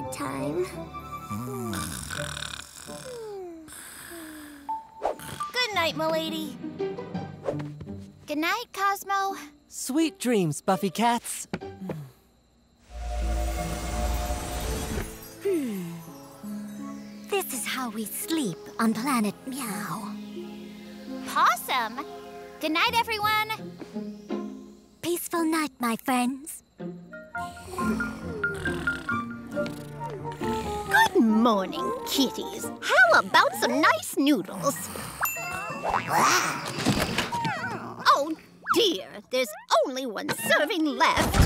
bedtime. Good night, milady. Good night, Cosmo. Sweet dreams, Buffycats. This is how we sleep on planet Meow. Possum. Good night, everyone. Peaceful night, my friends. Morning, kitties. How about some nice noodles? Oh dear, there's only one serving left.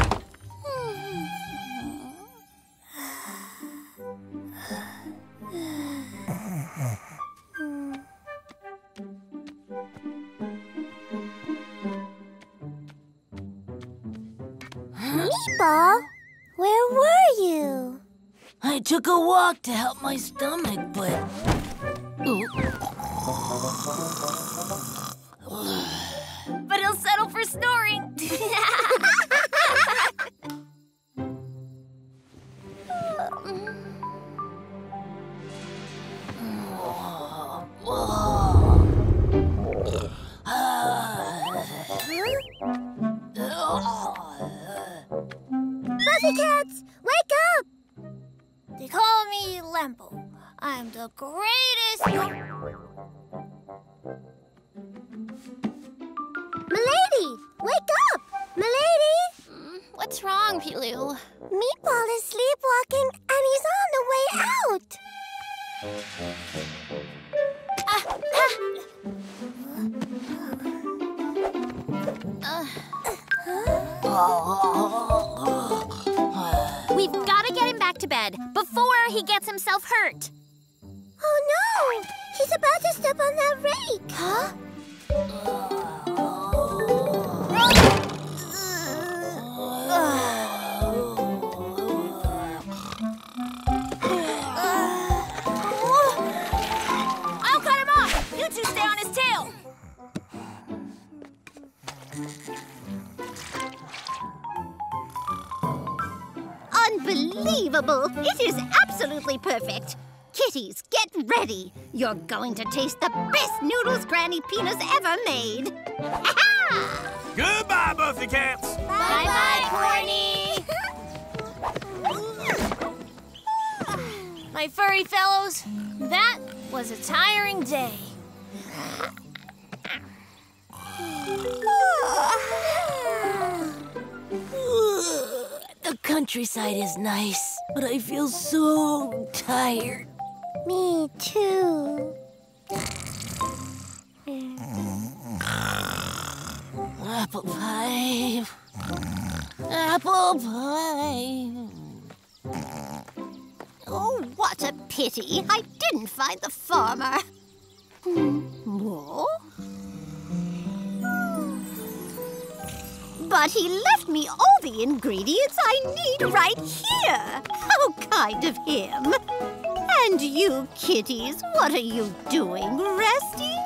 Meatball? I took a walk to help my stomach, but. But he'll settle for snoring. Buffycats, wake up! They call me Lampo. I'm the greatest. Milady, wake up! Milady! Mm, What's wrong, Pilou? Meatball is sleepwalking and he's on the way out. We've got to get him back to bed before he gets himself hurt. Oh no! He's about to step on that rake. Huh? Unbelievable! It is absolutely perfect. Kitties, get ready. You're going to taste the best noodles Granny Pina's ever made. Goodbye, Buffycats. Bye bye, Corny. My furry fellows, that was a tiring day. The countryside is nice, but I feel so tired. Me too. Apple pie. Apple pie. Oh, what a pity. I didn't find the farmer. Hmm. Whoa. But he left me all the ingredients I need right here. How kind of him. And you kitties, what are you doing? Resting?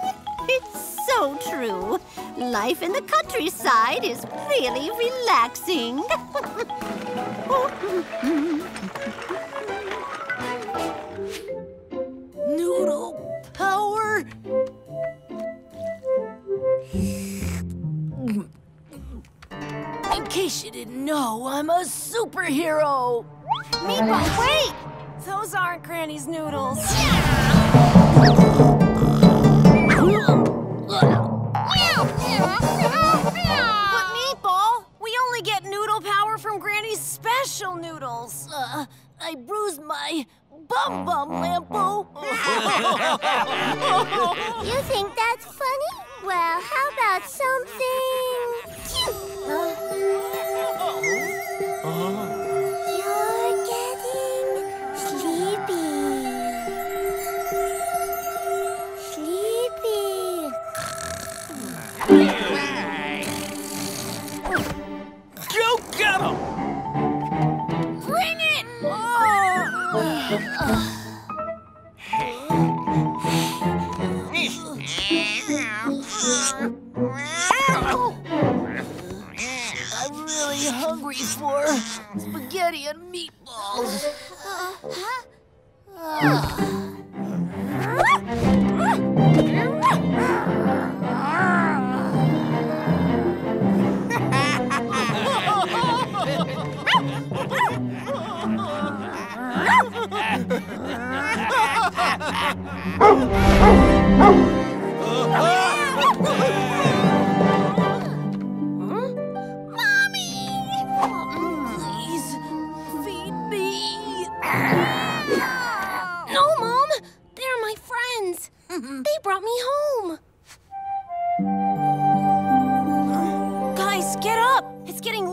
It's so true. Life in the countryside is really relaxing. Case you didn't know, I'm a superhero. Meatball, wait! Those aren't Granny's noodles. But Meatball, we only get noodle power from Granny's special noodles. Uh, I bruised my bum bum, Lampo. You think that's funny? Well, how about something cute? You're getting sleepy. Sleepy. Go get 'em! Bring it! hungry for spaghetti and meatballs. Please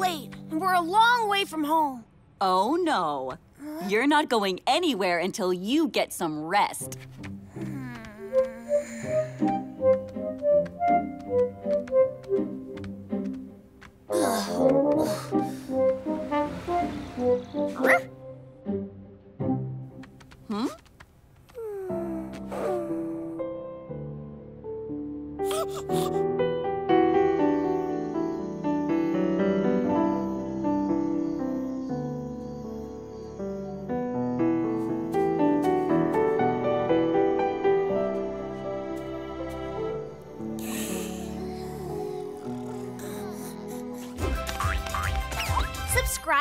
late, and we're a long way from home. Oh no. You're not going anywhere until you get some rest. Hmm?